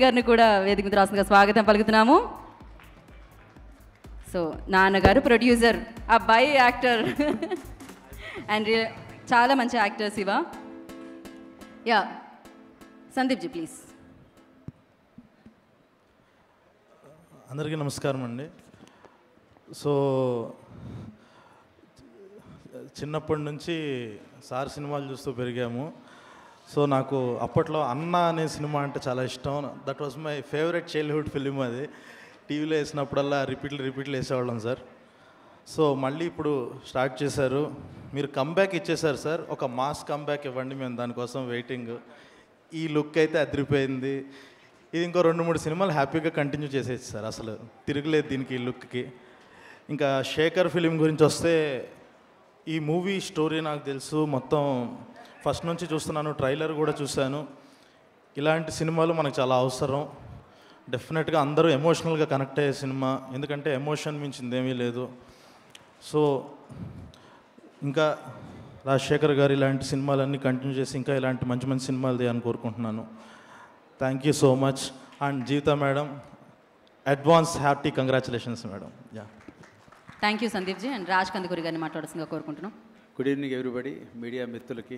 గారిని కూడా వేదిక రాసుగా స్వాగతం పలుకుతున్నాము. సో నాన్నగారు ప్రొడ్యూసర్ అబ్బాయి యాక్టర్. అండ్ చాలా మంచి actor Shiva yeah Sandeep ji please. అందరికీ నమస్కారం అండి. సో చిన్నప్పటి నుంచి సార్ సినిమాలు చూస్తూ పెరిగాము. సో నాకు అప్పట్లో అన్న అనే సినిమా అంటే చాలా ఇష్టం. That was my favourite childhood film అది. టీవీలో వేసినప్పుడల్లా రిపీట్లు రిపీట్లు వేసేవాళ్ళం సార్. సో మళ్ళీ ఇప్పుడు స్టార్ట్ చేశారు. మీరు కంబ్యాక్ ఇచ్చేశారు సార్. ఒక మాస్ కంబ్యాక్ ఇవ్వండి మేము దానికోసం వెయిటింగ్ ఈ లుక్ అయితే అదిరిపోయింది. ఇది ఇంకో రెండు మూడు సినిమాలు హ్యాపీగా కంటిన్యూ చేసేది సార్ అసలు. తిరగలేదు దీనికి ఈ లుక్కి ఇంకా శేఖర్ ఫిలిం గురించి వస్తే ఈ మూవీ స్టోరీ నాకు తెలుసు. మొత్తం ఫస్ట్ నుంచి చూస్తున్నాను ట్రైలర్ కూడా చూశాను. ఇలాంటి సినిమాలు మనకు చాలా అవసరం. డెఫినెట్గా అందరూ ఎమోషనల్గా కనెక్ట్ అయ్యే సినిమా ఎందుకంటే ఎమోషన్ మించింది ఏమీ లేదు. సో ఇంకా రాజశేఖర్ గారు ఇలాంటి సినిమాలన్నీ కంటిన్యూ చేసి ఇంకా ఇలాంటి మంచి మంచి సినిమాలు తీయాలని కోరుకుంటున్నాను. Thank you so much and Jeevitha madam advance happy congratulations madam yeah thank you Sandeep ji and Raj Kandukuri గారిని మాట్లాడాల్సిందిగా కోరుకుంటున్నాం. గుడ్ ఈవినింగ్ ఎవ్రీబడి మీడియా మిత్రులకి.